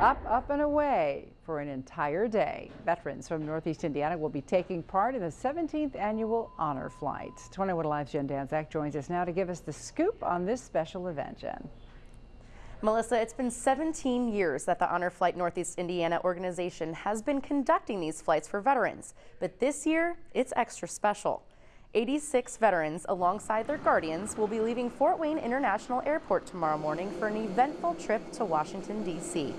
Up, up and away for an entire day. Veterans from Northeast Indiana will be taking part in the 17th annual Honor Flight. 21 Alive's Jen Danczak joins us now to give us the scoop on this special event, Jen. Melissa, it's been 17 years that the Honor Flight Northeast Indiana organization has been conducting these flights for veterans, but this year it's extra special. 86 veterans, alongside their guardians, will be leaving Fort Wayne International Airport tomorrow morning for an eventful trip to Washington, D.C.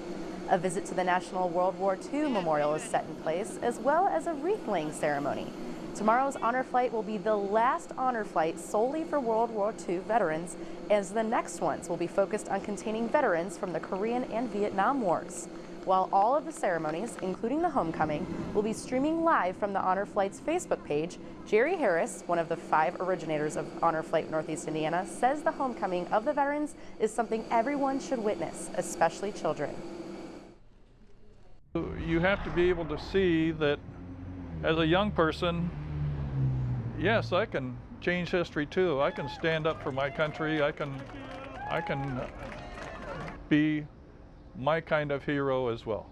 A visit to the National World War II Memorial is set in place, as well as a wreath-laying ceremony. Tomorrow's honor flight will be the last honor flight solely for World War II veterans, as the next ones will be focused on containing veterans from the Korean and Vietnam Wars while all of the ceremonies, including the homecoming, will be streaming live from the Honor Flight's Facebook page. Jerry Harris, one of the five originators of Honor Flight Northeast Indiana, says the homecoming of the veterans is something everyone should witness, especially children. You have to be able to see that as a young person, yes, I can change history too. I can stand up for my country. I can, I can be my kind of hero as well.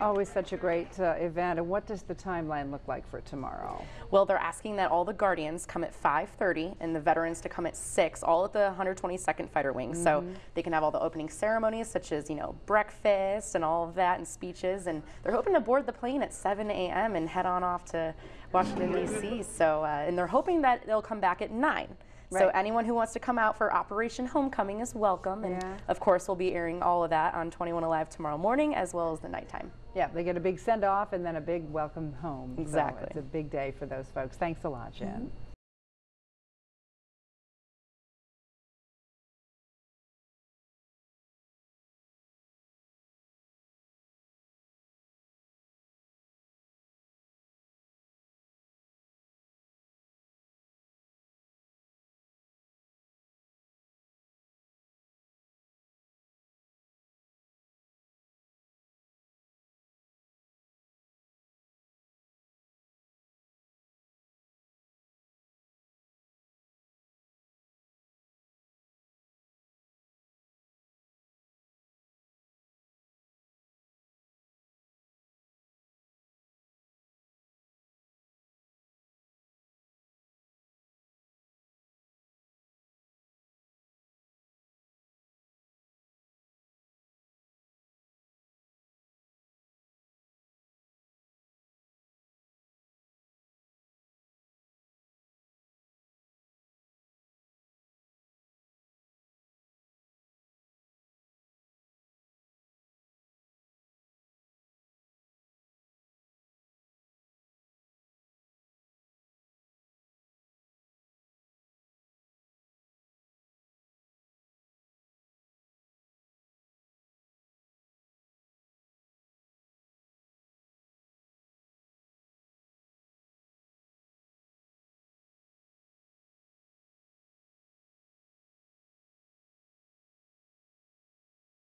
Always such a great uh, event. And what does the timeline look like for tomorrow? Well, they're asking that all the Guardians come at 5.30 and the veterans to come at 6, all at the 122nd Fighter Wing. Mm -hmm. So mm-hmm. they can have all the opening ceremonies, such as, you know, breakfast and all of that and speeches. And they're hoping to board the plane at 7 a.m. and head on off to Washington, D.C. So, uh, and they're hoping that they'll come back at 9. Right. So anyone who wants to come out for Operation Homecoming is welcome. And yeah. of course, we'll be airing all of that on 21 Alive tomorrow morning as well as the nighttime. Yeah, they get a big send off and then a big welcome home. Exactly. So it's a big day for those folks. Thanks a lot, Jen. Mm -hmm.